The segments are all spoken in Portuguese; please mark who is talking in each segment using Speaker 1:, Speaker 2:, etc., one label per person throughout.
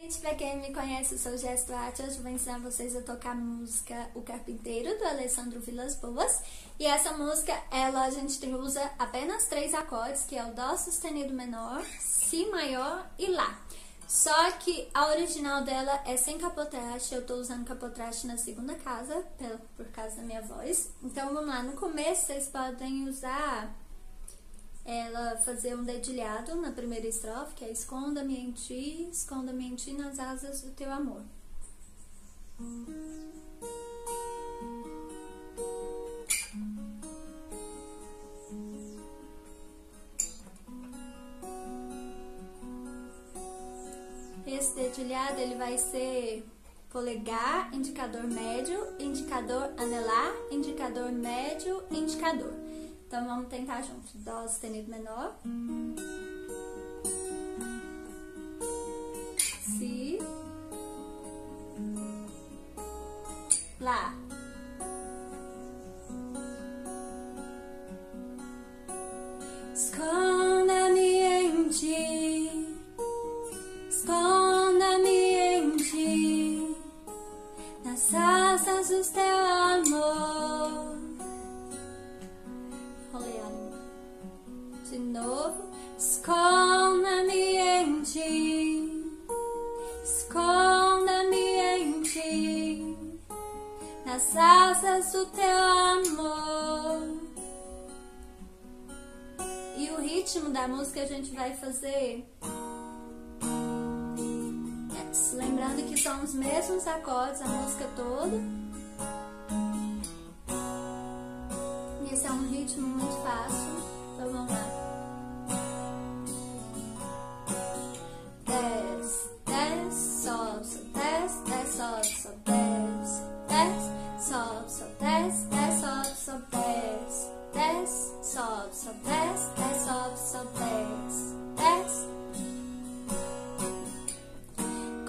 Speaker 1: Gente, pra quem me conhece, eu sou Gesto Arte. Hoje vou ensinar vocês a tocar a música O Carpinteiro, do Alessandro Vilas Boas. E essa música, ela a gente usa apenas três acordes, que é o Dó sustenido menor, Si maior e Lá. Só que a original dela é sem capotraste, eu tô usando capotraste na segunda casa, por causa da minha voz. Então vamos lá, no começo vocês podem usar ela fazer um dedilhado na primeira estrofe, que é esconda-me em ti, esconda-me em ti nas asas do teu amor. Esse dedilhado ele vai ser polegar, indicador médio, indicador anelar, indicador médio, indicador. Então vamos tentar juntos. Dó sustenido menor. Si. Lá. Nas asas do teu amor. E o ritmo da música a gente vai fazer. Lembrando que são os mesmos acordes a música toda. E esse é um ritmo muito fácil. Então vamos lá. sobe, sobe, desce, desce, sobe, sobe, desce, desce.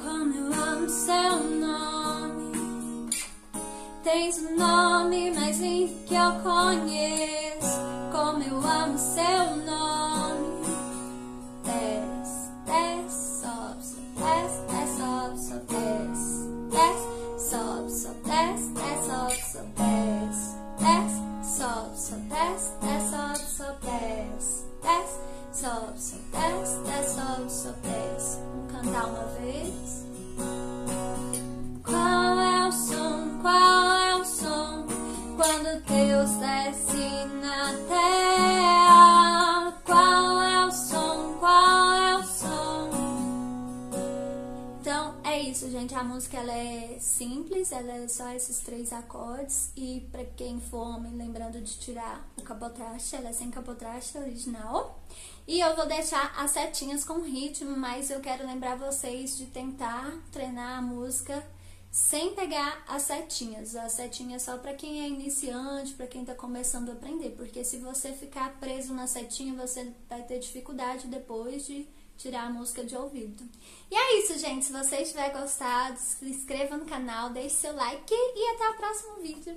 Speaker 1: Como eu amo seu nome, tens um nome mais lindo que eu conheço. Sobe, sobe, desce, desce, sobe, sobe, desce. Vamos cantar uma vez. A música ela é simples, ela é só esses três acordes. E para quem for me lembrando de tirar o capotraste, ela é sem capotraste original. E eu vou deixar as setinhas com ritmo, mas eu quero lembrar vocês de tentar treinar a música sem pegar as setinhas. A setinha é só para quem é iniciante, para quem está começando a aprender, porque se você ficar preso na setinha, você vai ter dificuldade depois de tirar a música de ouvido. E é isso, gente. Se você tiver gostado, se inscreva no canal, deixe seu like e até o próximo vídeo.